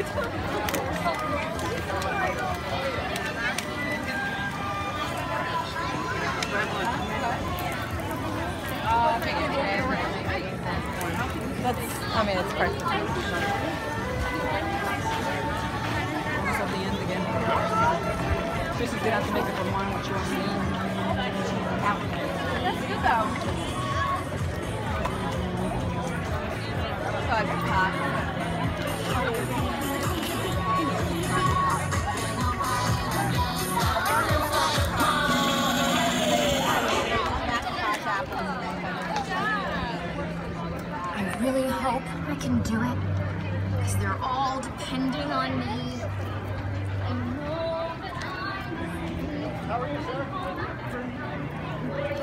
That's, I mean, it's perfect. Almost the end again. Just did have to make up her mind what she wants to eat. That's good though. That's hot. Really hope I can do it. Because they're all depending on me. I know that I